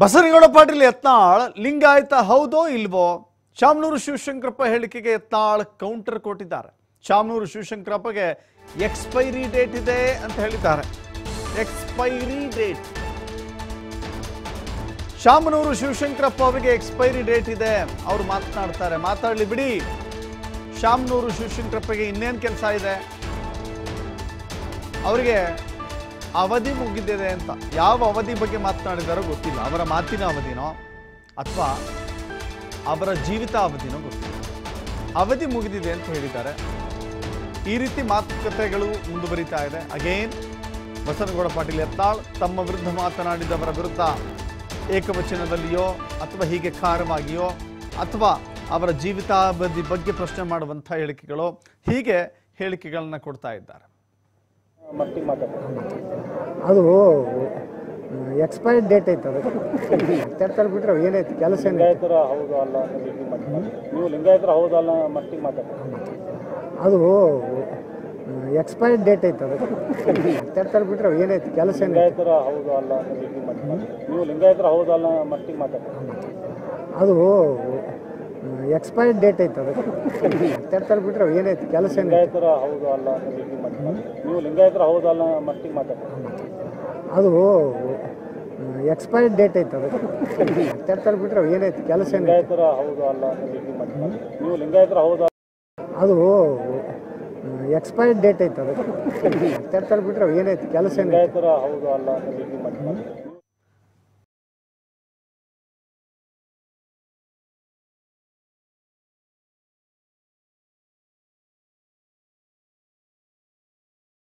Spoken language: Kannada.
ಬಸನಗೌಡ ಪಾಟೀಲ್ ಯತ್ನಾಳ್, ಲಿಂಗಾಯತ ಹೌದೋ ಇಲ್ವೋ? ಶಾಮನೂರು ಶಿವಶಂಕರಪ್ಪ ಹೇಳಿಕೆಗೆ ಯತ್ನಾಳ್ ಕೌಂಟರ್ ಕೊಟ್ಟಿದ್ದಾರೆ. ಶಾಮನೂರು ಶಿವಶಂಕರಪ್ಪಗೆ ಎಕ್ಸ್ಪೈರಿ ಡೇಟ್ ಇದೆ ಅಂತ ಹೇಳಿದ್ದಾರೆ. ಎಕ್ಸ್ಪೈರಿ ಡೇಟ್ ಶಾಮನೂರು ಶಿವಶಂಕರಪ್ಪ ಅವರಿಗೆ ಎಕ್ಸ್ಪೈರಿ ಡೇಟ್ ಇದೆ. ಅವರು ಮಾತನಾಡ್ತಾರೆ. ಮಾತಾಡಲಿ ಬಿಡಿ. ಶಾಮನೂರು ಶಿವಶಂಕರಪ್ಪಗೆ ಇನ್ನೇನು ಕೆಲಸ ಇದೆ? ಅವರಿಗೆ ಅವಧಿ ಮುಗಿದಿದೆ ಅಂತ. ಯಾವ ಅವಧಿ ಬಗ್ಗೆ ಮಾತನಾಡಿದಾರೋ ಗೊತ್ತಿಲ್ಲ. ಅವರ ಮಾತಿನ ಅವಧಿನೋ ಅಥವಾ ಅವರ ಜೀವಿತ ಅವಧಿನೋ ಗೊತ್ತಿಲ್ಲ. ಅವಧಿ ಮುಗಿದಿದೆ ಅಂತ ಹೇಳಿದ್ದಾರೆ. ಈ ರೀತಿ ಮಾತುಕತೆಗಳು ಮುಂದುವರಿತಾ ಇದೆ. ಅಗೇನ್ ಬಸನಗೌಡ ಪಾಟೀಲ್ ಎತ್ತಾಳ್ ತಮ್ಮ ವಿರುದ್ಧ ಮಾತನಾಡಿದವರ ವಿರುದ್ಧ ಏಕವಚನದಲ್ಲಿಯೋ ಅಥವಾ ಹೀಗೆ ಖಾರವಾಗಿಯೋ ಅಥವಾ ಅವರ ಜೀವಿತಾವಧಿ ಬಗ್ಗೆ ಪ್ರಶ್ನೆ ಮಾಡುವಂಥ ಹೇಳಿಕೆಗಳು ಹೀಗೆ ಹೇಳಿಕೆಗಳನ್ನು ಕೊಡ್ತಾ ಇದ್ದಾರೆ. ಅದು ಎಕ್ಸ್ಪೈರ್ಡ್ ಡೇಟ್ ಐತೆ ಅದಕ್ಕೆ ತರ್ತಾರೆ ಬಿಟ್ರೆ ಏನೈತೆ ಕೆಲಸ ಲಿಂಗಾಯತರ ಹೌದು ಅಲ್ಲ ನೀವು ಲಿಂಗಾಯತರ ಹೌದು ಅಲ್ಲ ಮಟ್ಟಿಗೆ ಮಾತಾಡ್ತಾರೆ. ಅದು ಎಕ್ಸ್ಪೈರ್ಡ್ ಡೇಟ್ ಐತೆ ಅದಕ್ಕೆ ತರ್ತಾರೆ ಬಿಟ್ರೆ ಏನೈತೆ ಕೆಲಸ ಲಿಂಗಾಯತರ ಹೌದು ಅಲ್ಲ ನೀವು ಲಿಂಗಾಯತರ ಹೌದು ಅಲ್ಲ ಮಟ್ಟಿಗೆ ಮಾತಾಡ್ತಾರೆ. ಅದು ಎಕ್ಸ್ಪೈರ್ಡ್ ಡೇಟ್ ಐತೆ ಅದಕ್ಕೆ ತರ್ತಾರೆ ಬಿಟ್ರೆ ಏನೈತಿ ಕೆಲಸ ಲಿಂಗಾಯತರ ಹೌದು ಅಲ್ಲ ನೀವು ಲಿಂಗಾಯತರ ಹೌದು ಅಲ್ಲ ಮಟ್ಟಿಗೆ ಮಾತಾಡ್ತಾರೆ. ಅದು ಎಕ್ಸ್ಪೈರ್ಡ್ ಡೇಟ್ ಐತೆ ಅದಕ್ಕೆ ತರ್ತಾರೆ ಬಿಟ್ರೆ ಏನೈತೆ ಕೆಲಸ ಲಿಂಗಾಯತರ ಹೌದು ಅಲ್ಲ ನೀವು ಲಿಂಗಾಯತರ ಹೌದು ಅದು ಎಕ್ಸ್ಪೈರ್ಡ್ ಡೇಟ್ ಐತೆ ಅದಕ್ಕೆ ತರ್ತಾರೆ ಬಿಟ್ರೆ ಏನೈತೆ ಕೆಲಸ ಲಿಂಗಾಯತರ ಹೌದು ಅಲ್ಲ